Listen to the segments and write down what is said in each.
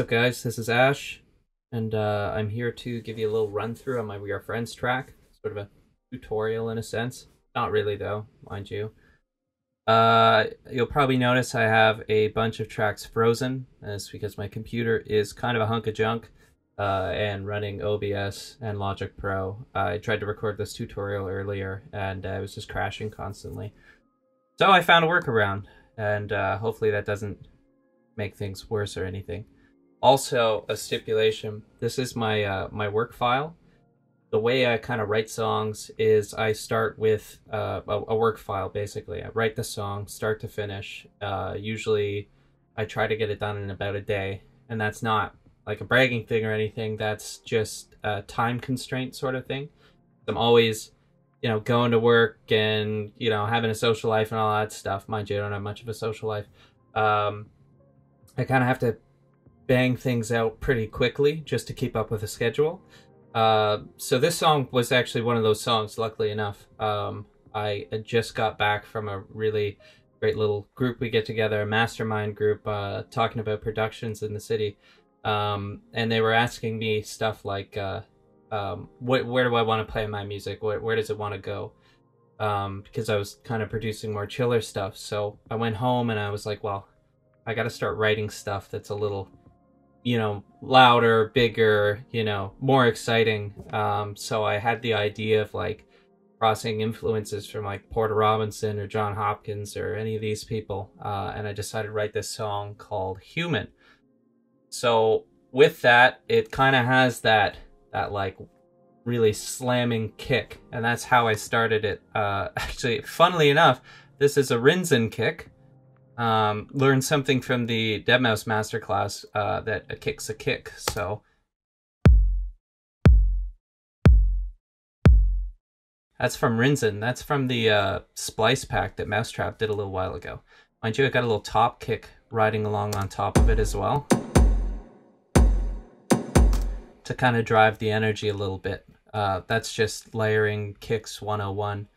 Up, guys? This is ASHE, and uh, I'm here to give you a little run through on my We Are Friends track. Sort of a tutorial in a sense. Not really, though, mind you. Uh, you'll probably notice I have a bunch of tracks frozen. That's because my computer is kind of a hunk of junk uh, and running OBS and Logic Pro. I tried to record this tutorial earlier and uh, it was just crashing constantly. So I found a workaround, and uh, hopefully that doesn't make things worse or anything. Also, a stipulation. This is my uh, my work file. The way I kind of write songs is I start with uh, a, a, work file. Basically, I write the song start to finish. Uh, usually, I try to get it done in about a day, and that's not like a bragging thing or anything. That's just a time constraint sort of thing. I'm always, you know, going to work and you know having a social life and all that stuff. Mind you, I don't have much of a social life. Um, I kind of have to bang things out pretty quickly just to keep up with the schedule. Uh, so this song was actually one of those songs. Luckily enough, um, I just got back from a really great little group we get together, a mastermind group, uh, talking about productions in the city. Um, and they were asking me stuff like, uh, um, wh- where do I want to play my music? Where, where does it want to go? Um, because I was kind of producing more chiller stuff. So I went home and I was like, well, I got to start writing stuff that's a little you know, louder, bigger, you know, more exciting. Um, so I had the idea of like crossing influences from like Porter Robinson or Jon Hopkins or any of these people. Uh, and I decided to write this song called Human. So with that, it kind of has that, that like really slamming kick. And that's how I started it. Uh, actually, funnily enough, this is a Rinzen kick um, learned something from the deadmau5 masterclass uh, that a kick's a kick. So that's from Rinzen. That's from the uh, splice pack that mau5trap did a little while ago. Mind you, I got a little top kick riding along on top of it as well to kind of drive the energy a little bit. Uh, that's just layering kicks 101.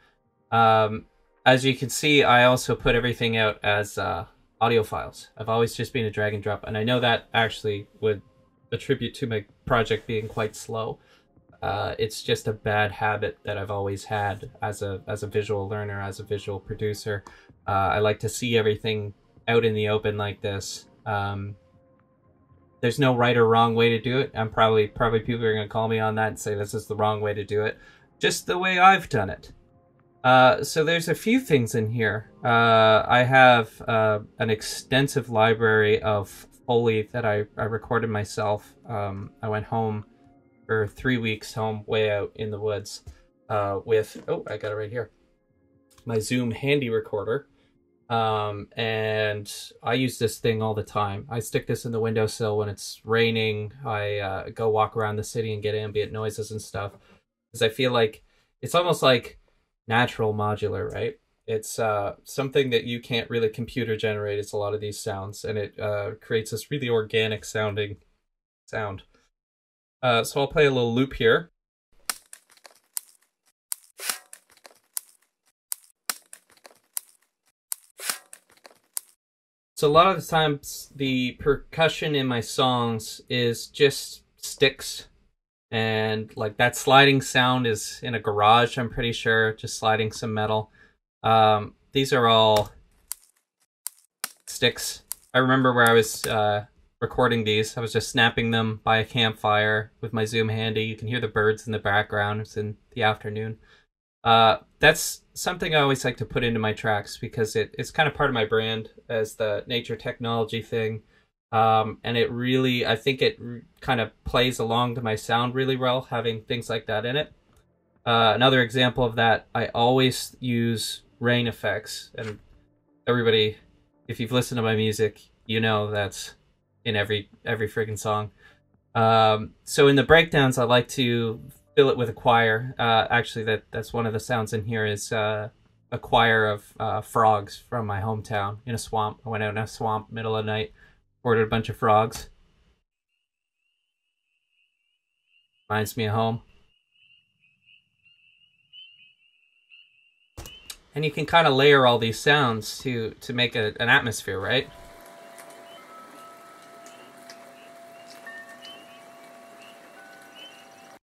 Um, as you can see, I also put everything out as uh, audio files. I've always just been a drag and drop, and I know that actually would attribute to my project being quite slow. Uh, it's just a bad habit that I've always had as a as a visual learner, as a visual producer. Uh, I like to see everything out in the open like this. Um, there's no right or wrong way to do it. I'm probably probably people are gonna call me on that and say this is the wrong way to do it. Just the way I've done it. Uh, so there's a few things in here. Uh, I have uh, an extensive library of Foley that I, I recorded myself. Um, I went home for three weeks home way out in the woods uh, with, oh, I got it right here, my Zoom handy recorder. Um, and I use this thing all the time. I stick this in the windowsill when it's raining. I uh, go walk around the city and get ambient noises and stuff. Because I feel like it's almost like natural modular, right? It's uh, something that you can't really computer generate. It's a lot of these sounds, and it uh, creates this really organic sounding sound. Uh, so I'll play a little loop here. So a lot of the times the percussion in my songs is just sticks and like that sliding sound is in a garage i'm pretty sure just sliding some metal. Um, these are all sticks. I remember where i was uh, recording these i was just snapping them by a campfire with my zoom handy. You can hear the birds in the background it's in the afternoon. Uh, that's something i always like to put into my tracks because it, it's kind of part of my brand as the nature technology thing um, and it really, I think it kind of plays along to my sound really well, having things like that in it. Uh, another example of that, I always use rain effects, and everybody, if you've listened to my music, you know that's in every every friggin' song. Um, so in the breakdowns, I like to fill it with a choir. Uh, actually, that that's one of the sounds in here is uh, a choir of uh, frogs from my hometown in a swamp. I went out in a swamp middle of the night Ordered a bunch of frogs. Reminds me of home. And you can kind of layer all these sounds to, to make a, an atmosphere, right?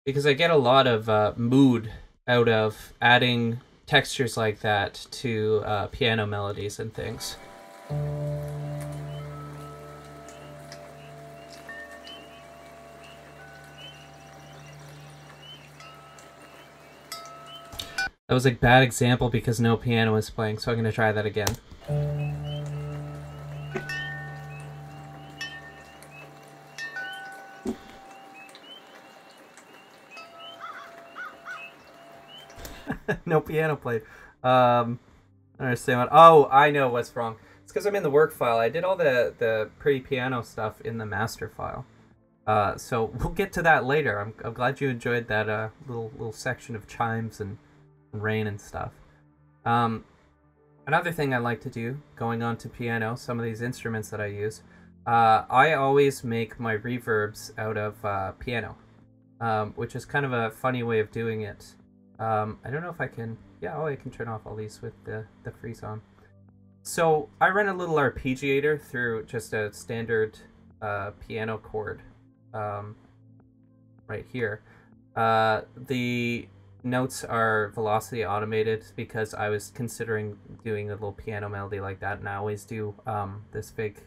Because I get a lot of uh, mood out of adding textures like that to uh, piano melodies and things. That was a bad example because no piano is playing, so I'm going to try that again. no piano played. Um, I understand what. Oh, I know what's wrong. It's because I'm in the work file. I did all the the pretty piano stuff in the master file. Uh, so we'll get to that later. I'm, I'm glad you enjoyed that uh, little little section of chimes and, rain and stuff. Um, another thing I like to do, going on to piano, some of these instruments that I use, uh, I always make my reverbs out of uh, piano, um, which is kind of a funny way of doing it. Um, I don't know if I can. Yeah, oh, I can turn off all these with the the freeze on. So I run a little arpeggiator through just a standard uh, piano chord, um, right here. Uh, the notes are velocity automated because I was considering doing a little piano melody like that, and I always do um, this fake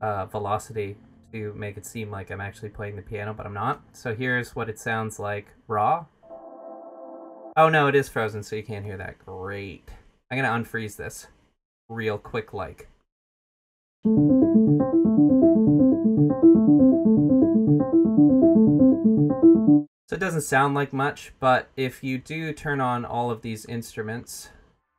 uh, velocity to make it seem like I'm actually playing the piano, but I'm not. So here's what it sounds like raw. Oh no, it is frozen, so you can't hear that. Great. I'm gonna unfreeze this real quick like. Doesn't sound like much, but if you do turn on all of these instruments,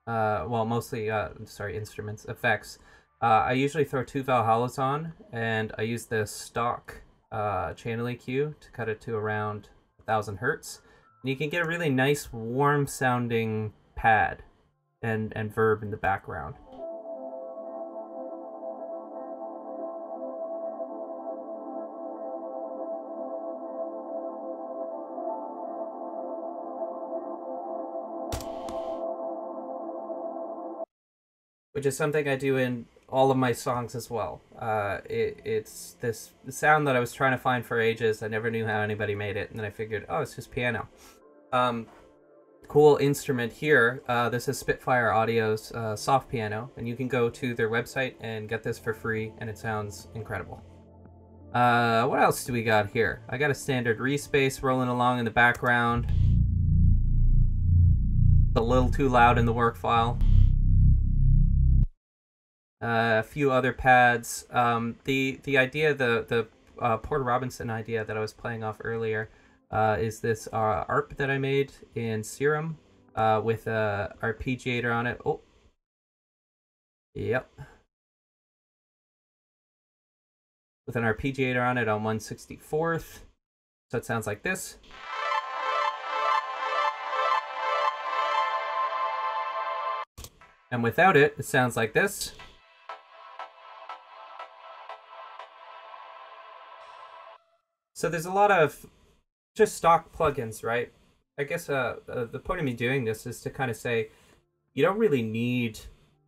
uh, well, mostly, uh, sorry, instruments, effects, uh, I usually throw two Valhallas on, and I use the stock uh, channel EQ to cut it to around 1000 hertz. And you can get a really nice, warm sounding pad and, and verb in the background. Which is something I do in all of my songs as well. Uh, it, it's this sound that I was trying to find for ages. I never knew how anybody made it, and then I figured, oh, it's just piano. Um, cool instrument here. Uh, this is Spitfire Audio's uh, soft piano, and you can go to their website and get this for free, and it sounds incredible. Uh, what else do we got here? I got a standard respace rolling along in the background. a little too loud in the work file. Uh, a few other pads. Um, the the idea, the the uh, Porter Robinson idea that I was playing off earlier, uh, is this uh, ARP that I made in Serum uh, with a arpeggiator on it. Oh, yep. With an arpeggiator on it on 164th. So it sounds like this. And without it, it sounds like this. So there's a lot of just stock plugins, right? I guess uh, uh, the point of me doing this is to kind of say you don't really need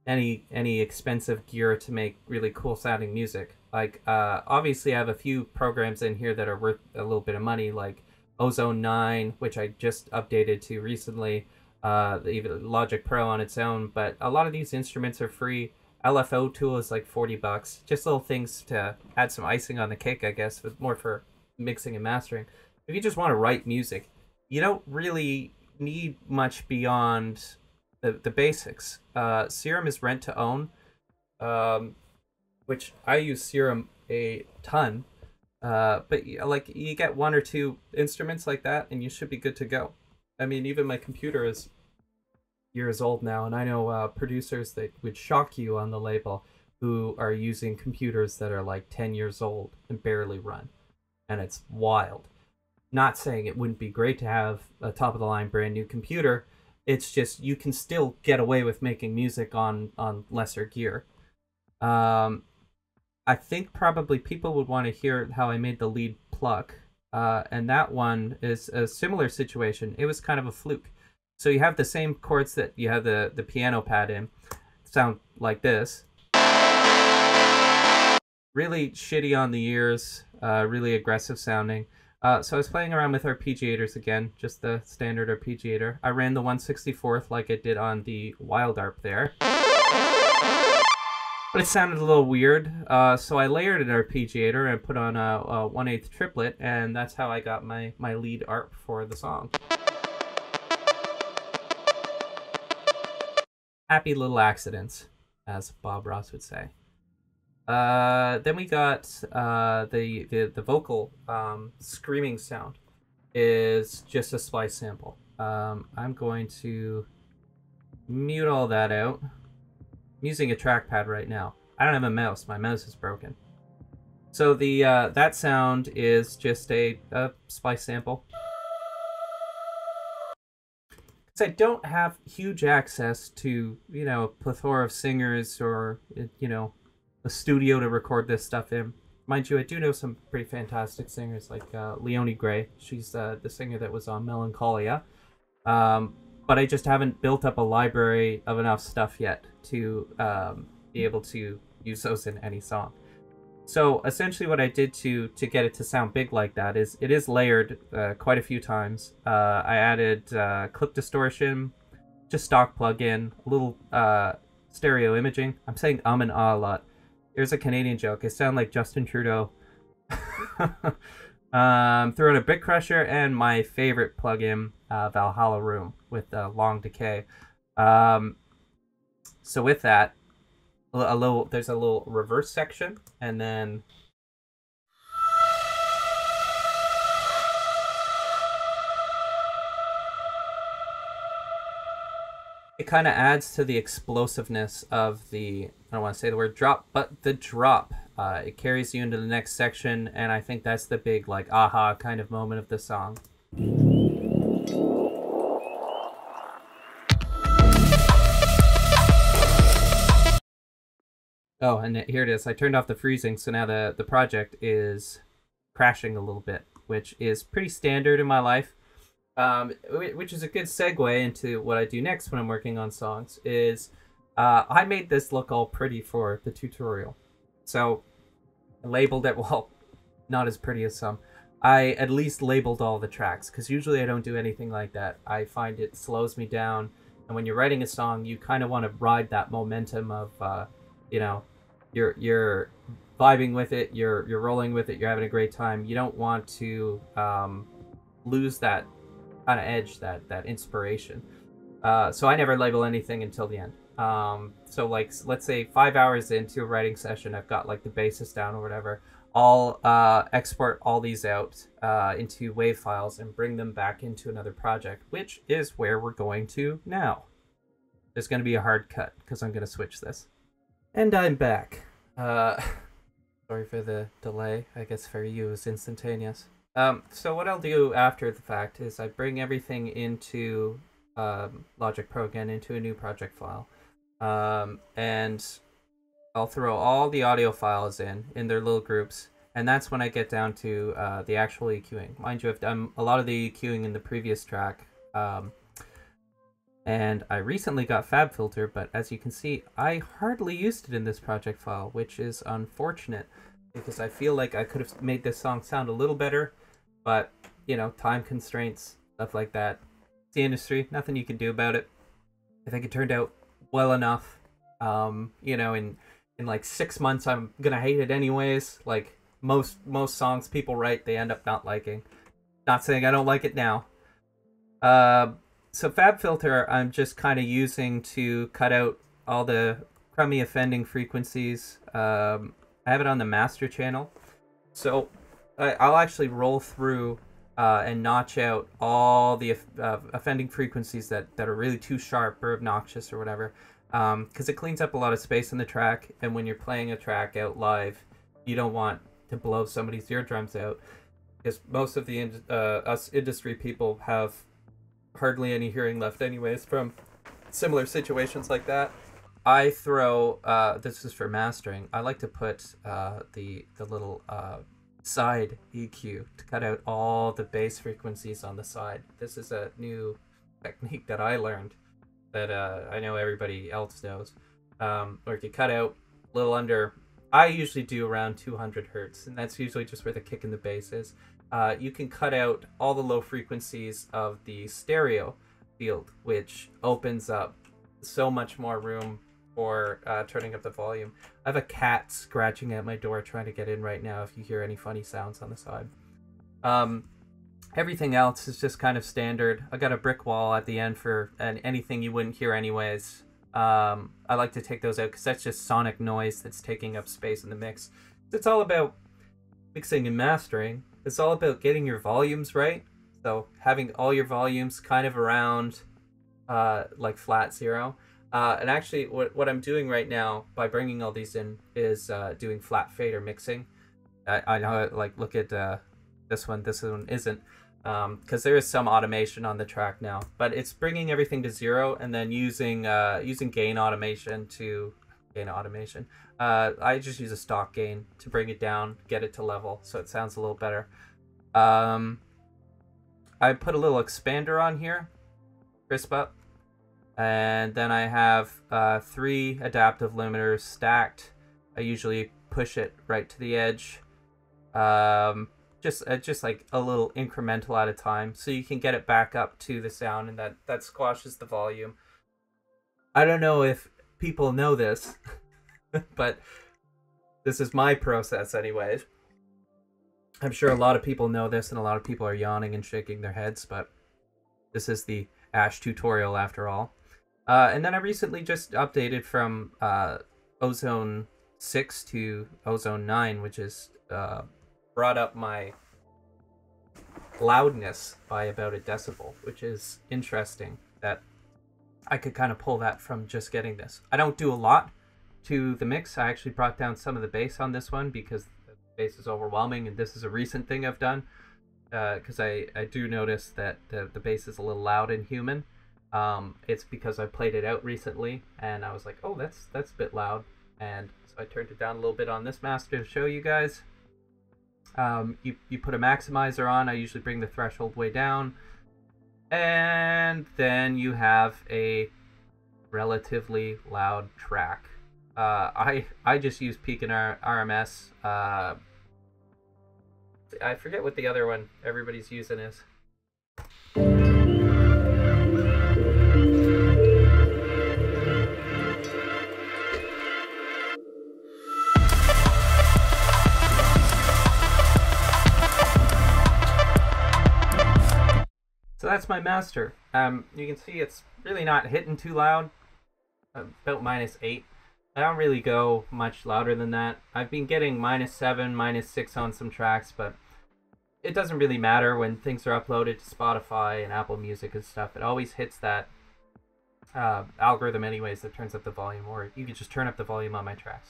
any any expensive gear to make really cool sounding music. Like uh, obviously I have a few programs in here that are worth a little bit of money, like Ozone 9, which I just updated to recently, uh, even Logic Pro on its own. But a lot of these instruments are free. LFO tool is like 40 bucks. Just little things to add some icing on the cake, I guess, but more for mixing and mastering. If you just want to write music, you don't really need much beyond the, the basics. Uh, Serum is rent to own, um, which I use Serum a ton. Uh, but like you get one or two instruments like that, and you should be good to go. I mean, even my computer is years old now, and I know uh, producers that would shock you on the label who are using computers that are like 10 years old and barely run and it's wild. Not saying it wouldn't be great to have a top of the line brand new computer. It's just you can still get away with making music on on lesser gear. Um, I think probably people would want to hear how I made the lead pluck. Uh, and that one is a similar situation. It was kind of a fluke. So you have the same chords that you have the, the piano pad in, sound like this. Really shitty on the ears, uh, really aggressive sounding. Uh, so I was playing around with arpeggiators again, just the standard arpeggiator. I ran the 164th like it did on the Wild Arp there. But it sounded a little weird, uh, so I layered an arpeggiator and put on a, a 1 8 triplet, and that's how I got my, my lead arp for the song. Happy little accidents, as Bob Ross would say. Uh, then we got uh, the, the the vocal um, screaming sound is just a splice sample. Um, I'm going to mute all that out. I'm using a trackpad right now. I don't have a mouse. My mouse is broken. So the uh, that sound is just a, a splice sample. Because I don't have huge access to you know a plethora of singers or you know a studio to record this stuff in. Mind you, I do know some pretty fantastic singers like uh, Leonie Gray. She's uh, the singer that was on Melancholia. Um, but I just haven't built up a library of enough stuff yet to um, be able to use those in any song. So essentially, what I did to to get it to sound big like that is it is layered uh, quite a few times. Uh, I added uh, clip distortion, just stock plugin, a little uh, stereo imaging. I'm saying um and ah a lot. Here's a Canadian joke. I sound like Justin Trudeau. um, in a Bit Crusher and my favorite plugin, uh, Valhalla Room with uh, long decay. Um, so with that, a little there's a little reverse section, and then it kind of adds to the explosiveness of the I don't want to say the word drop, but the drop. Uh, it carries you into the next section, and I think that's the big like aha kind of moment of the song. Oh, and here it is. I turned off the freezing, so now the the project is crashing a little bit, which is pretty standard in my life um, which is a good segue into what I do next when I'm working on songs. Is uh, I made this look all pretty for the tutorial, so I labeled it. Well, not as pretty as some. I at least labeled all the tracks because usually I don't do anything like that. I find it slows me down, and when you're writing a song, you kind of want to ride that momentum of, uh, you know, you're you're vibing with it, you're you're rolling with it, you're having a great time. You don't want to um, lose that kind of edge, that that inspiration. Uh, so I never label anything until the end. Um, so like let's say five hours into a writing session, I've got like the basis down or whatever. I'll uh, export all these out uh, into WAV files and bring them back into another project, which is where we're going to now. There's going to be a hard cut because I'm going to switch this. And I'm back. Uh, sorry for the delay. I guess for you it was instantaneous. Um, so what I'll do after the fact is I bring everything into um, Logic Pro again into a new project file, um, and I'll throw all the audio files in in their little groups, and that's when I get down to uh, the actual EQing. Mind you, I've done a lot of the EQing in the previous track, um, and I recently got FabFilter, but as you can see, I hardly used it in this project file, which is unfortunate because I feel like I could have made this song sound a little better but, you know, time constraints, stuff like that. It's the industry, nothing you can do about it. I think it turned out well enough. Um, you know, in in like six months I'm gonna hate it anyways. Like most most songs people write they end up not liking. Not saying I don't like it now. Uh, so FabFilter I'm just kind of using to cut out all the crummy offending frequencies. Um, I have it on the master channel. So I'll actually roll through uh, and notch out all the uh, offending frequencies that, that are really too sharp or obnoxious or whatever, because um, it cleans up a lot of space in the track. And when you're playing a track out live, you don't want to blow somebody's eardrums out, because most of the uh, us industry people have hardly any hearing left, anyways, from similar situations like that. I throw uh, this is for mastering. I like to put uh, the the little uh, side EQ to cut out all the bass frequencies on the side. This is a new technique that I learned that uh, I know everybody else knows. Um, or you cut out a little under. I usually do around 200 hertz, and that's usually just where the kick in the bass is. uh, you can cut out all the low frequencies of the stereo field, which opens up so much more room for uh, turning up the volume. I have a cat scratching at my door trying to get in right now if you hear any funny sounds on the side. Um, everything else is just kind of standard. I got a brick wall at the end for anything you wouldn't hear anyways. Um, I like to take those out because that's just sonic noise that's taking up space in the mix. It's all about mixing and mastering. It's all about getting your volumes right. So having all your volumes kind of around uh, like flat zero. Uh, and actually, what, what I'm doing right now by bringing all these in is uh, doing flat fader mixing. I, I know, like, look at uh, this one. This one isn't because um, there is some automation on the track now, but it's bringing everything to zero and then using uh, using gain automation to gain automation. Uh, I just use a stock gain to bring it down, get it to level, so it sounds a little better. Um, I put a little expander on here, crisp up, and then I have uh, three adaptive limiters stacked. I usually push it right to the edge. Um, just uh, just like a little incremental at a time so you can get it back up to the sound and that that squashes the volume i don't know if people know this but this is my process anyways i'm sure a lot of people know this and a lot of people are yawning and shaking their heads but this is the ASHE tutorial after all uh, and then i recently just updated from uh, ozone 6 to ozone 9 which has uh, brought up my loudness by about a decibel, which is interesting that I could kind of pull that from just getting this. I don't do a lot to the mix. I actually brought down some of the bass on this one because the bass is overwhelming, and this is a recent thing I've done because uh, I, I do notice that the, the bass is a little loud and human. Um, it's because I played it out recently, and I was like, oh, that's that's a bit loud, and so I turned it down a little bit on this master to show you guys. Um, you, you put a maximizer on. I usually bring the threshold way down. And then you have a relatively loud track. Uh, I I just use Peak and R- RMS. Uh, I forget what the other one everybody's using is. That's my master. Um, you can see it's really not hitting too loud. About minus 8. I don't really go much louder than that. I've been getting minus 7, minus 6 on some tracks, but it doesn't really matter when things are uploaded to Spotify and Apple Music and stuff. It always hits that uh, algorithm anyways that turns up the volume, or you can just turn up the volume on my tracks.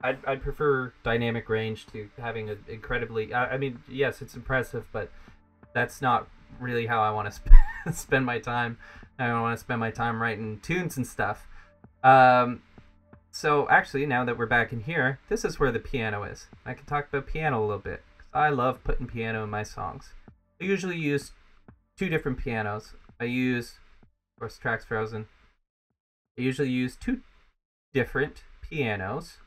I'd, I'd prefer dynamic range to having an incredibly... I, I mean, yes, it's impressive, but that's not really how I want to sp- spend my time. I want to spend my time writing tunes and stuff. Um, so actually, now that we're back in here, this is where the piano is. I can talk about piano a little bit. I love putting piano in my songs. I usually use two different pianos. I use, of course, tracks frozen. I usually use two different pianos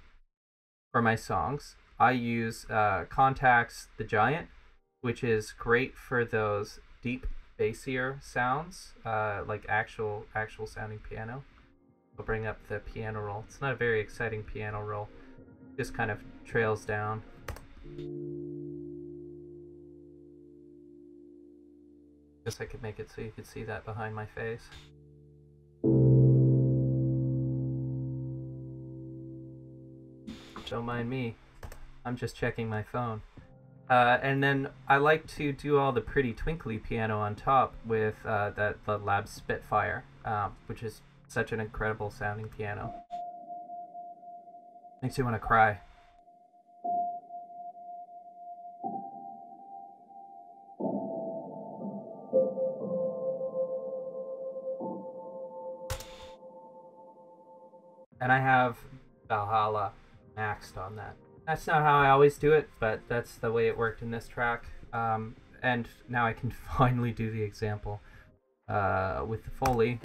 for my songs. I use uh, Kontakt's The Giant, which is great for those deep bassier sounds, uh, like actual actual sounding piano. I'll bring up the piano roll. It's not a very exciting piano roll. Just kind of trails down. Guess I could make it so you could see that behind my face. Don't mind me. I'm just checking my phone. Uh, and then I like to do all the pretty twinkly piano on top with uh, that the Lab Spitfire, um, which is such an incredible sounding piano. Makes you want to cry. That's not how I always do it, but that's the way it worked in this track. Um, and now I can finally do the example uh, with the Foley.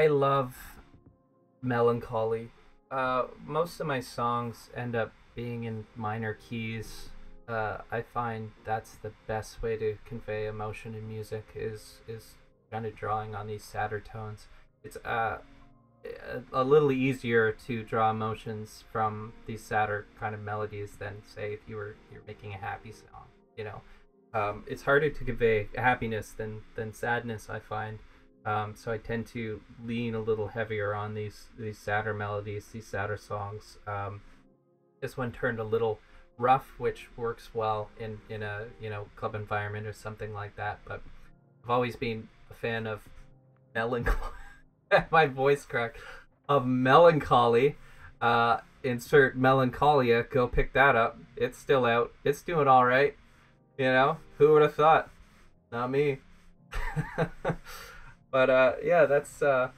I love melancholy. Uh, most of my songs end up being in minor keys. Uh, I find that's the best way to convey emotion in music is is kind of drawing on these sadder tones. It's uh, a, little easier to draw emotions from these sadder kind of melodies than say if you were you're making a happy song. You know, um, it's harder to convey happiness than than sadness. I find. Um, so I tend to lean a little heavier on these these sadder melodies, these sadder songs. Um, this one turned a little rough, which works well in in a you know club environment or something like that. But I've always been a fan of melancholy. my voice crack of melancholy. Uh, insert melancholia. Go pick that up. It's still out. It's doing all right. You know, who would have thought? Not me. but uh, yeah, that's uh,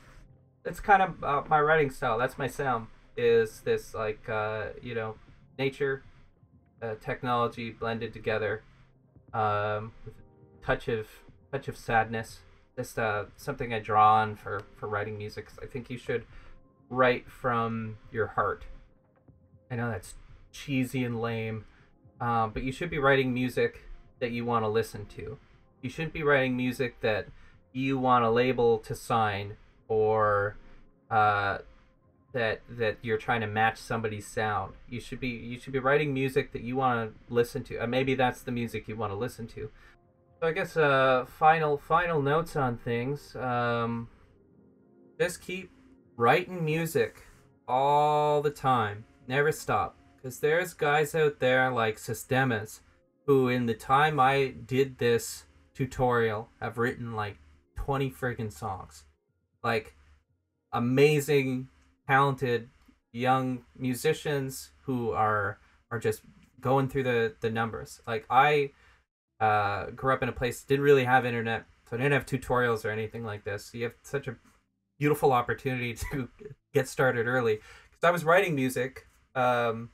that's kind of uh, my writing style. That's my sound. Is this like uh, you know, nature, uh, technology blended together, um, with a touch of touch of sadness. Just uh, something I draw on for for writing music. I think you should write from your heart. I know that's cheesy and lame, um, but you should be writing music that you want to listen to. You shouldn't be writing music that you want a label to sign or uh, that that you're trying to match somebody's sound. You should be you should be writing music that you want to listen to. Maybe that's the music you want to listen to. So I guess uh, final final notes on things. Um, just keep writing music all the time. Never stop. Because there's guys out there like Sistemas who, in the time I did this tutorial, have written like 20 friggin' songs. Like, amazing, talented young musicians who are are just going through the the numbers. Like I uh, grew up in a place didn't really have internet, so I didn't have tutorials or anything like this. So you have such a beautiful opportunity to get started early. Because I was writing music, um,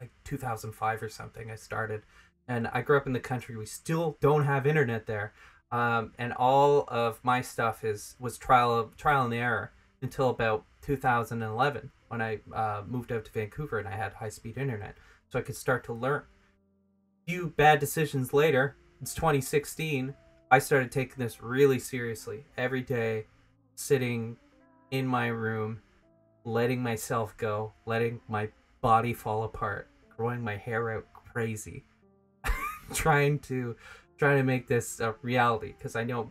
like 2005 or something. I started, and I grew up in the country. We still don't have internet there um, and all of my stuff is was trial of trial and error until about 2011 when I uh, moved out to Vancouver and I had high speed internet, so I could start to learn. A few bad decisions later, it's 2016. I started taking this really seriously every day, sitting in my room, letting myself go, letting my body fall apart, growing my hair out crazy, trying to trying to make this a reality because I know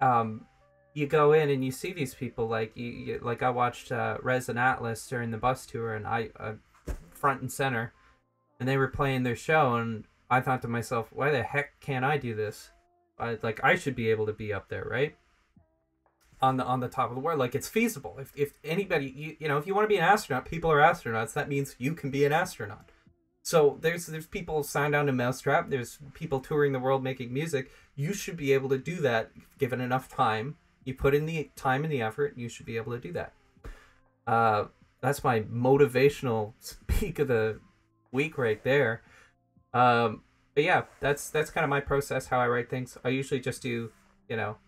um, you go in and you see these people like you, you like I watched uh, REZZ and Atlas during the bus tour and I uh, front and center and they were playing their show and I thought to myself why the heck can't I do this? I, like I should be able to be up there right? On the on the top of the world like it's feasible. If, if anybody you, you know if you want to be an astronaut people are astronauts that means you can be an astronaut so there's there's people signed on to mau5trap. There's people touring the world making music. You should be able to do that given enough time. You put in the time and the effort. You should be able to do that. Uh, that's my motivational speak of the week right there. Um, but yeah, that's that's kind of my process how I write things. I usually just do, you know,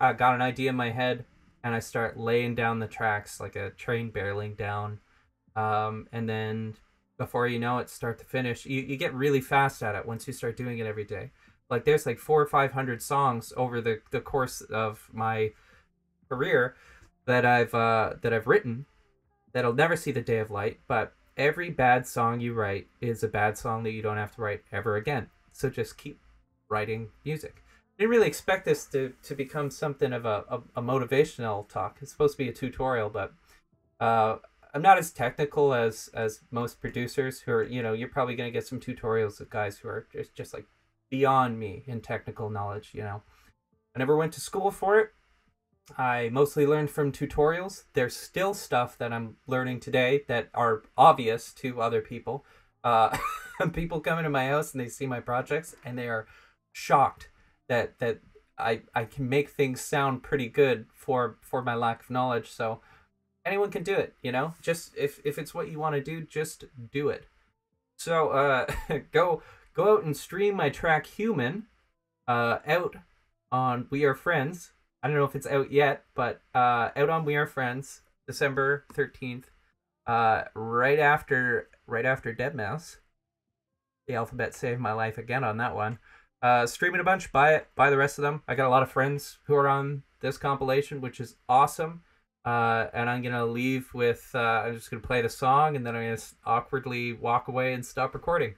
I got an idea in my head and I start laying down the tracks like a train barreling down, um, and then before you know it, start to finish. You, you get really fast at it once you start doing it every day. Like there's like four or five hundred songs over the, the course of my career that I've uh, that I've written that'll never see the day of light. But every bad song you write is a bad song that you don't have to write ever again. So just keep writing music. I didn't really expect this to, to become something of a, a, a motivational talk. It's supposed to be a tutorial, but uh, I'm not as technical as as most producers who are, you know, you're probably going to get some tutorials of guys who are just, just like beyond me in technical knowledge, you know. I never went to school for it. I mostly learned from tutorials. There's still stuff that I'm learning today that are obvious to other people. Uh, people come into my house and they see my projects and they are shocked that that I I can make things sound pretty good for for my lack of knowledge. So anyone can do it you know just if if it's what you want to do just do it so uh go go out and stream my track human uh out on we are friends I don't know if it's out yet, but uh, out on We Are Friends, December thirteenth, uh, right after right after deadmau5. The alphabet saved my life again on that one. Uh, streaming a bunch, buy it, buy the rest of them. I got a lot of friends who are on this compilation, which is awesome. Uh, and I'm gonna leave with uh, I'm just gonna play the song, and then I'm gonna awkwardly walk away and stop recording.